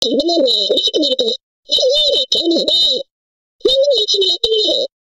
自分のね、嬉しくなると、すでえ興味で、何でも一緒にや